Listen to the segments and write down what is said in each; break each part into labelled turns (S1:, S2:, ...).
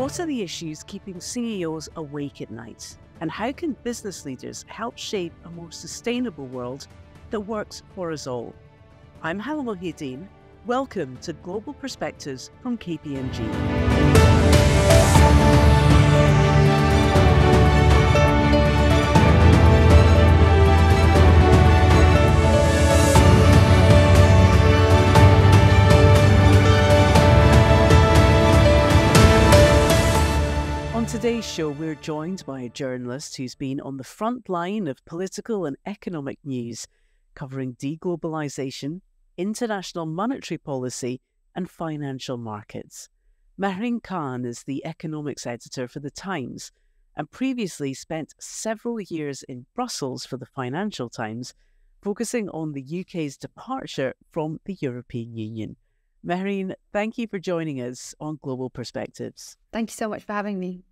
S1: What are the issues keeping CEOs awake at night? And how can business leaders help shape a more sustainable world that works for us all? I'm Halla Mohieddeen. Welcome to Global Perspectives from KPMG. Today's show, we're joined by a journalist who's been on the front line of political and economic news, covering deglobalization, international monetary policy, and financial markets. Mehreen Khan is the economics editor for The Times and previously spent several years in Brussels for the Financial Times, focusing on the UK's departure from the European Union. Mehreen, thank you for joining us on Global Perspectives.
S2: Thank you so much for having me.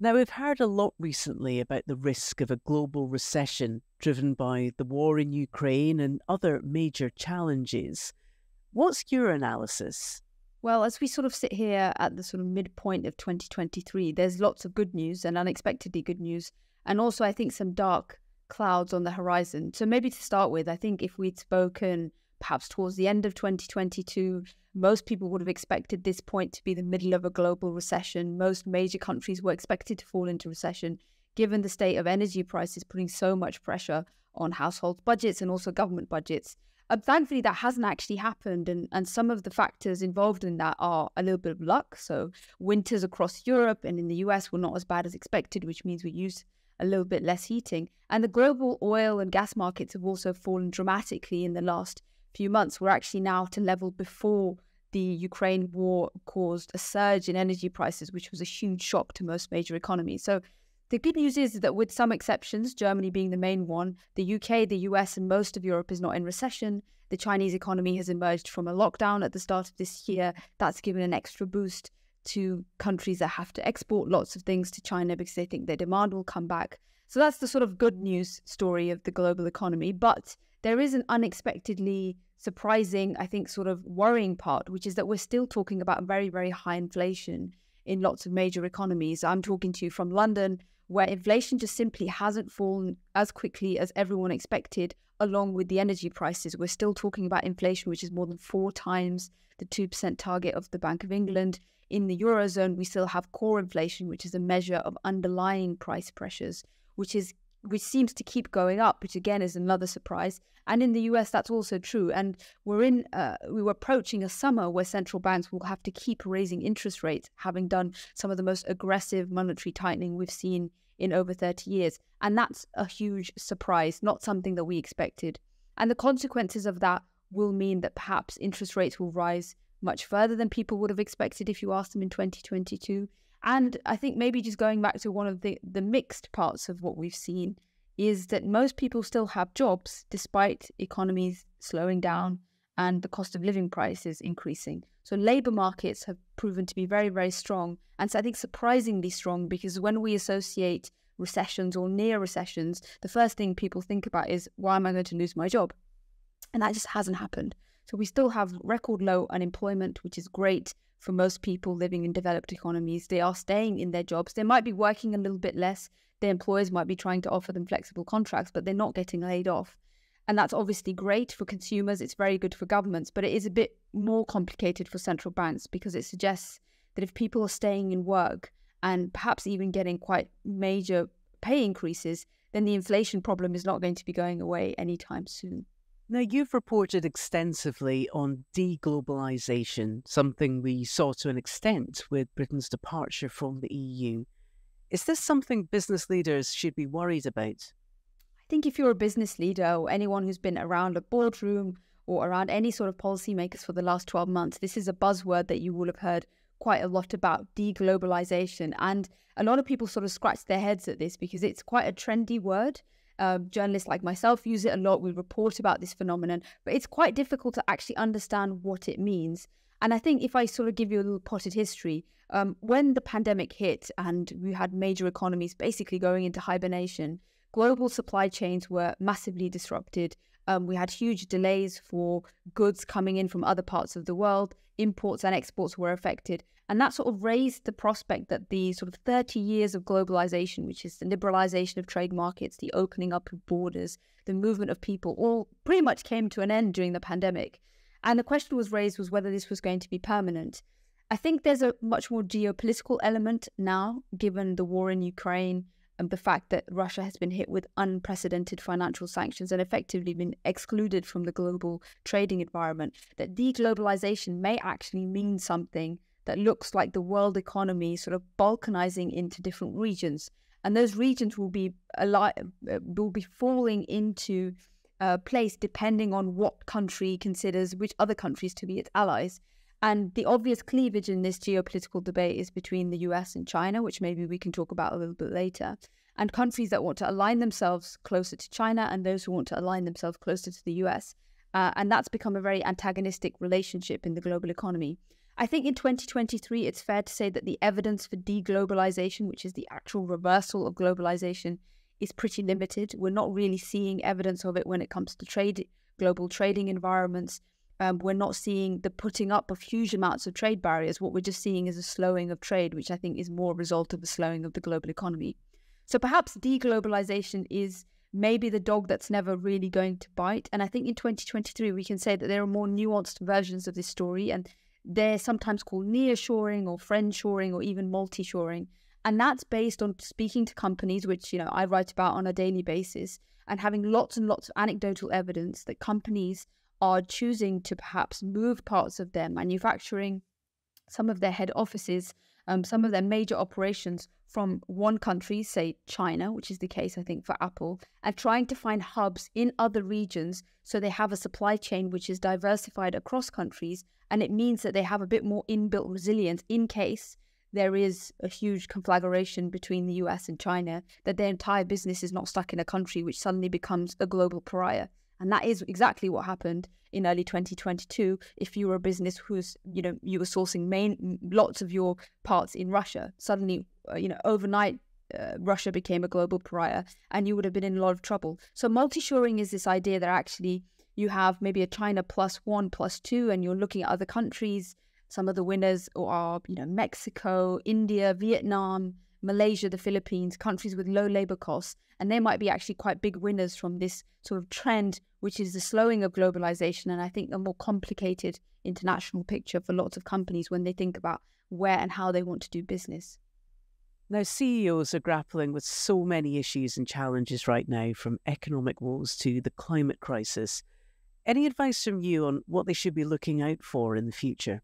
S1: Now, we've heard a lot recently about the risk of a global recession driven by the war in Ukraine and other major challenges. What's your analysis?
S2: Well, as we sort of sit here at the sort of midpoint of 2023, there's lots of good news and unexpectedly good news. And also, I think some dark clouds on the horizon. So, maybe to start with, I think if we'd spoken perhaps towards the end of 2022, most people would have expected this point to be the middle of a global recession. Most major countries were expected to fall into recession, given the state of energy prices putting so much pressure on household budgets and also government budgets. Uh, thankfully, that hasn't actually happened, and, and some of the factors involved in that are a little bit of luck. So, winters across Europe and in the US were not as bad as expected, which means we use a little bit less heating. And the global oil and gas markets have also fallen dramatically in the last few months. We're actually now to level before the Ukraine war caused a surge in energy prices, which was a huge shock to most major economies. So the good news is that with some exceptions, Germany being the main one, the UK, the US, and most of Europe is not in recession. The Chinese economy has emerged from a lockdown at the start of this year. That's given an extra boost to countries that have to export lots of things to China because they think their demand will come back. So that's the sort of good news story of the global economy. But there is an unexpectedly surprising, I think, sort of worrying part, which is that we're still talking about very, very high inflation in lots of major economies. I'm talking to you from London, where inflation just simply hasn't fallen as quickly as everyone expected, along with the energy prices. We're still talking about inflation, which is more than four times the 2% target of the Bank of England. In the Eurozone, we still have core inflation, which is a measure of underlying price pressures, which is which seems to keep going up, which again is another surprise. And in the US, that's also true. And we're in, uh, we were approaching a summer where central banks will have to keep raising interest rates, having done some of the most aggressive monetary tightening we've seen in over 30 years. And that's a huge surprise, not something that we expected. And the consequences of that will mean that perhaps interest rates will rise much further than people would have expected if you asked them in 2022. And I think maybe just going back to one of the, the mixed parts of what we've seen is that most people still have jobs despite economies slowing down and the cost of living prices increasing. So labor markets have proven to be very, very strong. And so I think surprisingly strong because when we associate recessions or near recessions, the first thing people think about is, why am I going to lose my job? And that just hasn't happened. So we still have record low unemployment, which is great for most people living in developed economies. They are staying in their jobs. They might be working a little bit less. Their employers might be trying to offer them flexible contracts, but they're not getting laid off. And that's obviously great for consumers. It's very good for governments, but it is a bit more complicated for central banks because it suggests that if people are staying in work and perhaps even getting quite major pay increases, then the inflation problem is not going to be going away anytime soon.
S1: Now, you've reported extensively on deglobalisation, something we saw to an extent with Britain's departure from the EU. Is this something business leaders should be worried about?
S2: I think if you're a business leader or anyone who's been around a boardroom or around any sort of policymakers for the last 12 months, this is a buzzword that you will have heard quite a lot about deglobalization. And a lot of people sort of scratch their heads at this because it's quite a trendy word. Uh, journalists like myself use it a lot. We report about this phenomenon, but it's quite difficult to actually understand what it means. And I think if I sort of give you a little potted history, um, when the pandemic hit and we had major economies basically going into hibernation, global supply chains were massively disrupted. Um, we had huge delays for goods coming in from other parts of the world. Imports and exports were affected. And that sort of raised the prospect that the sort of 30 years of globalization, which is the liberalization of trade markets, the opening up of borders, the movement of people, all pretty much came to an end during the pandemic. And the question was raised was whether this was going to be permanent. I think there's a much more geopolitical element now, given the war in Ukraine the fact that Russia has been hit with unprecedented financial sanctions and effectively been excluded from the global trading environment, that deglobalization may actually mean something that looks like the world economy sort of balkanizing into different regions. And those regions will be ali- uh, will be falling into uh, place depending on what country considers which other countries to be its allies. And the obvious cleavage in this geopolitical debate is between the US and China, which maybe we can talk about a little bit later, and countries that want to align themselves closer to China and those who want to align themselves closer to the US. Uh, and that's become a very antagonistic relationship in the global economy. I think in 2023, it's fair to say that the evidence for deglobalization, which is the actual reversal of globalization, is pretty limited. We're not really seeing evidence of it when it comes to trade, global trading environments. Um, we're not seeing the putting up of huge amounts of trade barriers. What we're just seeing is a slowing of trade, which I think is more a result of the slowing of the global economy. So perhaps deglobalization is maybe the dog that's never really going to bite. And I think in 2023, we can say that there are more nuanced versions of this story, and they're sometimes called nearshoring or friendshoring or even multi-shoring. And that's based on speaking to companies, which you know I write about on a daily basis, and having lots and lots of anecdotal evidence that companies are choosing to perhaps move parts of their manufacturing, some of their head offices, um, some of their major operations from one country, say China, which is the case, I think, for Apple, and trying to find hubs in other regions so they have a supply chain which is diversified across countries. And it means that they have a bit more inbuilt resilience in case there is a huge conflagration between the US and China, that their entire business is not stuck in a country which suddenly becomes a global pariah. And that is exactly what happened in early 2022. If you were a business who's, you know, you were sourcing main lots of your parts in Russia, suddenly, uh, you know, overnight, uh, Russia became a global pariah and you would have been in a lot of trouble. So multi-shoring is this idea that actually you have maybe a China plus one, plus two, and you're looking at other countries. Some of the winners are, you know, Mexico, India, Vietnam, Malaysia, the Philippines, countries with low labor costs, and they might be actually quite big winners from this sort of trend, which is the slowing of globalization. And I think a more complicated international picture for lots of companies when they think about where and how they want to do business.
S1: Now, CEOs are grappling with so many issues and challenges right now, from economic woes to the climate crisis. Any advice from you on what they should be looking out for in the future?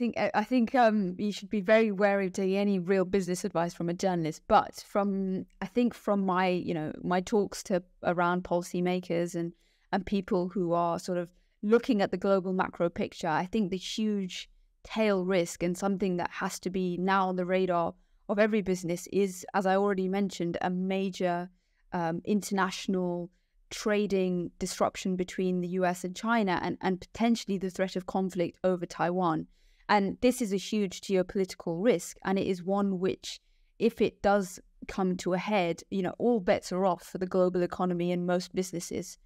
S2: Think I think um, you should be very wary of taking any real business advice from a journalist. But from I think from my you know my talks to around policymakers and and people who are sort of looking at the global macro picture, I think the huge tail risk and something that has to be now on the radar of every business is, as I already mentioned, a major um, international trading disruption between the US and China and, and potentially the threat of conflict over Taiwan. And this is a huge geopolitical risk, and it is one which, if it does come to a head, you know, all bets are off for the global economy and most businesses.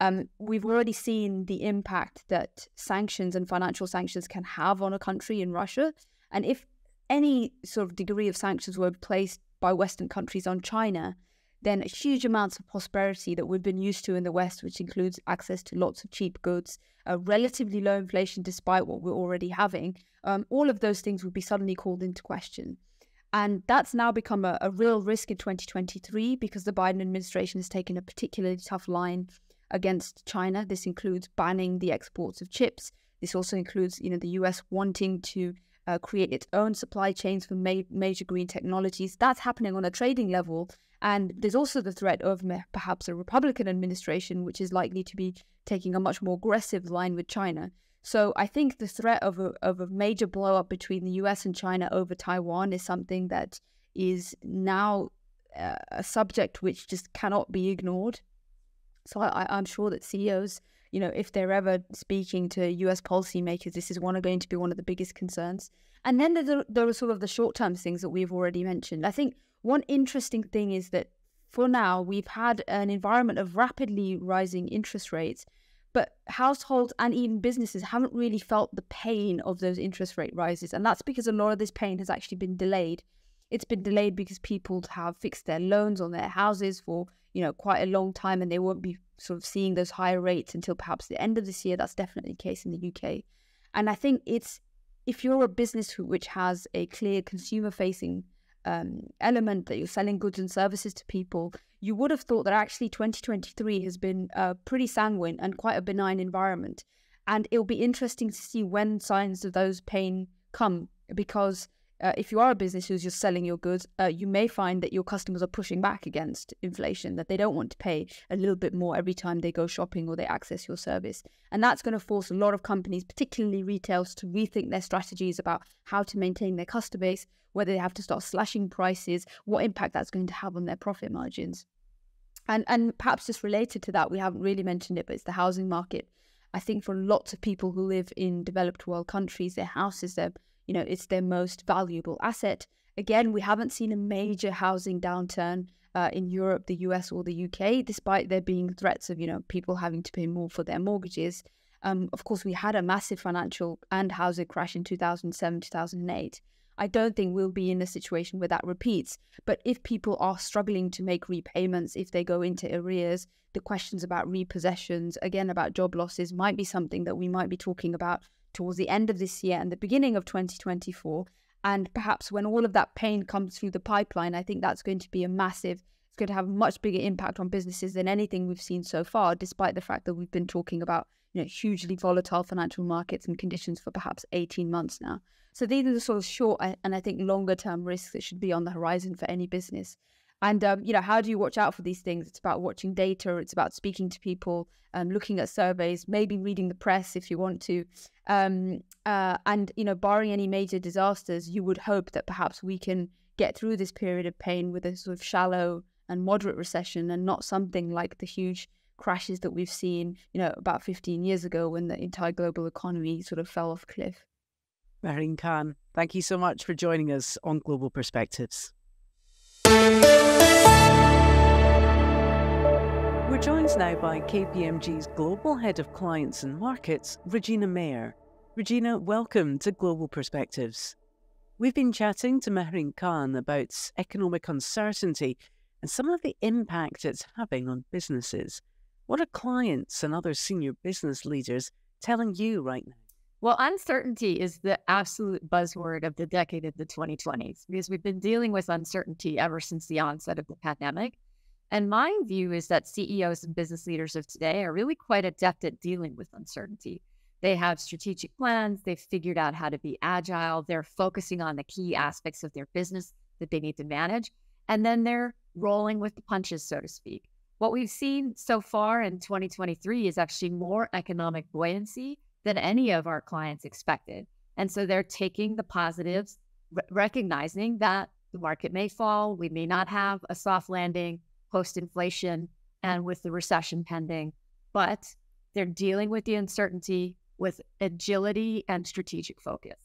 S2: Um, we've already seen the impact that sanctions and financial sanctions can have on a country in Russia. And if any sort of degree of sanctions were placed by Western countries on China, then huge amounts of prosperity that we've been used to in the West, which includes access to lots of cheap goods, a relatively low inflation despite what we're already having, um, all of those things would be suddenly called into question. And that's now become a, a real risk in 2023 because the Biden administration has taken a particularly tough line against China. This includes banning the exports of chips. This also includes, you know, the US wanting to uh, create its own supply chains for ma- major green technologies. That's happening on a trading level. And there's also the threat of perhaps a Republican administration, which is likely to be taking a much more aggressive line with China. So I think the threat of a, of a major blowup between the US and China over Taiwan is something that is now uh, a subject which just cannot be ignored. So I, I'm sure that CEOs you know, if they're ever speaking to US policymakers, this is one going to be one of the biggest concerns. And then there, there are sort of the short term things that we've already mentioned. I think one interesting thing is that for now, we've had an environment of rapidly rising interest rates, but households and even businesses haven't really felt the pain of those interest rate rises. And that's because a lot of this pain has actually been delayed. It's been delayed because people have fixed their loans on their houses for, you know, quite a long time and they won't be sort of seeing those higher rates until perhaps the end of this year. That's definitely the case in the UK. And I think it's if you're a business which has a clear consumer facing um, element that you're selling goods and services to people, you would have thought that actually 2023 has been a pretty sanguine and quite a benign environment. And it'll be interesting to see when signs of those pain come because uh, if you are a business who's just selling your goods, uh, you may find that your customers are pushing back against inflation, that they don't want to pay a little bit more every time they go shopping or they access your service. And that's going to force a lot of companies, particularly retailers, to rethink their strategies about how to maintain their customer base, whether they have to start slashing prices, what impact that's going to have on their profit margins. And, and perhaps just related to that, we haven't really mentioned it, but it's the housing market. I think for lots of people who live in developed world countries, their house is their you know, it's their most valuable asset. Again, we haven't seen a major housing downturn uh, in Europe, the US, or the UK, despite there being threats of, you know, people having to pay more for their mortgages. Um, of course, we had a massive financial and housing crash in 2007, 2008. I don't think we'll be in a situation where that repeats. But if people are struggling to make repayments, if they go into arrears, the questions about repossessions, again, about job losses, might be something that we might be talking about towards the end of this year and the beginning of 2024. And perhaps when all of that pain comes through the pipeline, I think that's going to be a massive, it's going to have a much bigger impact on businesses than anything we've seen so far, despite the fact that we've been talking about you know, hugely volatile financial markets and conditions for perhaps 18 months now. So these are the sort of short and I think longer term risks that should be on the horizon for any business. And um, you know, how do you watch out for these things? It's about watching data. It's about speaking to people, um, looking at surveys, maybe reading the press if you want to. Um, uh, and you know, barring any major disasters, you would hope that perhaps we can get through this period of pain with a sort of shallow and moderate recession, and not something like the huge crashes that we've seen, you know, about 15 years ago when the entire global economy sort of fell off a cliff.
S1: Mehreen Khan, thank you so much for joining us on Global Perspectives. We're joined now by KPMG's Global Head of Clients and Markets, Regina Mayor. Regina, welcome to Global Perspectives. We've been chatting to Mehreen Khan about economic uncertainty and some of the impact it's having on businesses. What are clients and other senior business leaders telling you right now?
S3: Well, uncertainty is the absolute buzzword of the decade of the 2020s because we've been dealing with uncertainty ever since the onset of the pandemic. And my view is that CEOs and business leaders of today are really quite adept at dealing with uncertainty. They have strategic plans, they've figured out how to be agile, they're focusing on the key aspects of their business that they need to manage, and then they're rolling with the punches, so to speak. What we've seen so far in 2023 is actually more economic buoyancy than any of our clients expected. And so they're taking the positives, recognizing that the market may fall, we may not have a soft landing, post inflation and with the recession pending, but they're dealing with the uncertainty with agility and strategic focus.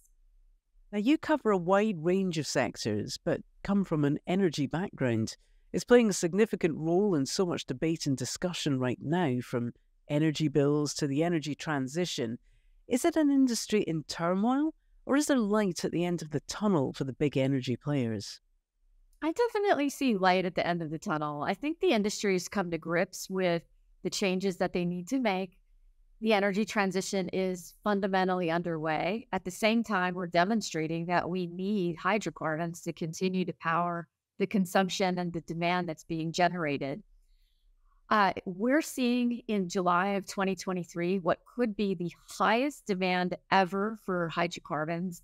S1: Now, you cover a wide range of sectors, but come from an energy background. It's playing a significant role in so much debate and discussion right now, from energy bills to the energy transition. Is it an industry in turmoil, or is there light at the end of the tunnel for the big energy players?
S3: I definitely see light at the end of the tunnel. I think the industry has come to grips with the changes that they need to make. The energy transition is fundamentally underway. At the same time, we're demonstrating that we need hydrocarbons to continue to power the consumption and the demand that's being generated. Uh, we're seeing in July of 2023 what could be the highest demand ever for hydrocarbons,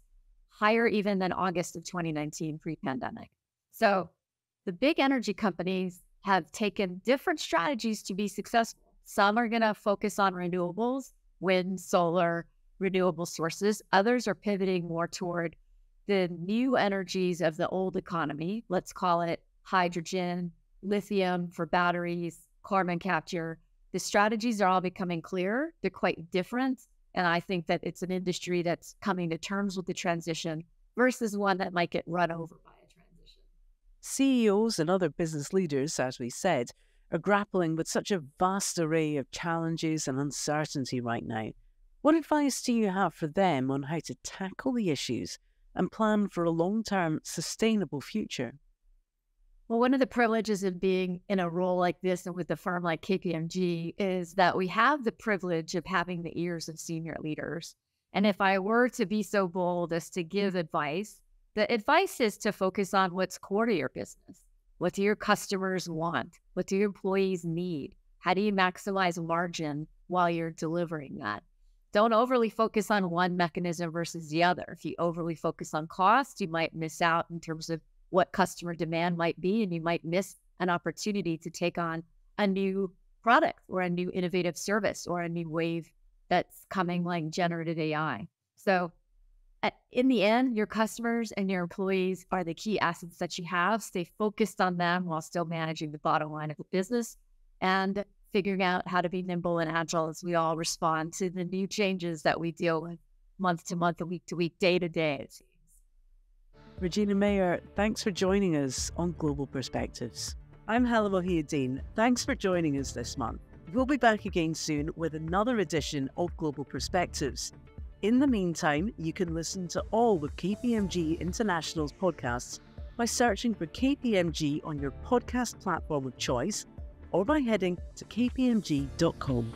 S3: higher even than August of 2019 pre pandemic. So the big energy companies have taken different strategies to be successful. Some are going to focus on renewables, wind, solar, renewable sources. Others are pivoting more toward the new energies of the old economy. Let's call it hydrogen, lithium for batteries, carbon capture. The strategies are all becoming clearer. They're quite different. And I think that it's an industry that's coming to terms with the transition versus one that might get run over by a transition.
S1: CEOs and other business leaders, as we said, are grappling with such a vast array of challenges and uncertainty right now. What advice do you have for them on how to tackle the issues and plan for a long term sustainable future?
S3: Well, one of the privileges of being in a role like this and with a firm like KPMG is that we have the privilege of having the ears of senior leaders. And if I were to be so bold as to give mm. advice, the advice is to focus on what's core to your business. What do your customers want? What do your employees need? How do you maximize margin while you're delivering that? Don't overly focus on one mechanism versus the other. If you overly focus on cost, you might miss out in terms of what customer demand might be, and you might miss an opportunity to take on a new product or a new innovative service or a new wave that's coming like generative AI. So, at, in the end, your customers and your employees are the key assets that you have. Stay focused on them while still managing the bottom line of the business and figuring out how to be nimble and agile as we all respond to the new changes that we deal with month to month, week to week, day to day.
S1: Regina Mayor, thanks for joining us on Global Perspectives. I'm Halla Mohieddeen. Thanks for joining us this month. We'll be back again soon with another edition of Global Perspectives. In the meantime, you can listen to all of KPMG International's podcasts by searching for KPMG on your podcast platform of choice or by heading to kpmg.com.